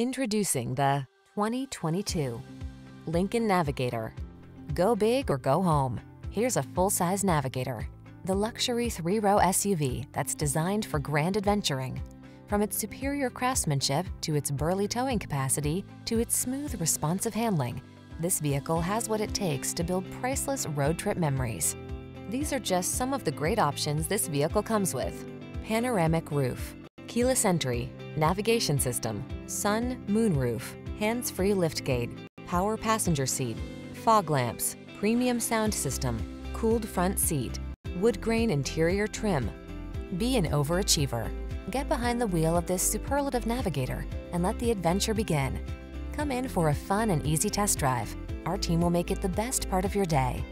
Introducing the 2022 Lincoln Navigator. Go big or go home. Here's a full-size Navigator, the luxury three-row SUV that's designed for grand adventuring. From its superior craftsmanship to its burly towing capacity to its smooth, responsive handling, this vehicle has what it takes to build priceless road trip memories. These are just some of the great options this vehicle comes with. Panoramic roof, keyless entry, navigation system, sun, moon roof, hands-free liftgate, power passenger seat, fog lamps, premium sound system, cooled front seat, wood grain interior trim. Be an overachiever. Get behind the wheel of this superlative navigator and let the adventure begin. Come in for a fun and easy test drive. Our team will make it the best part of your day.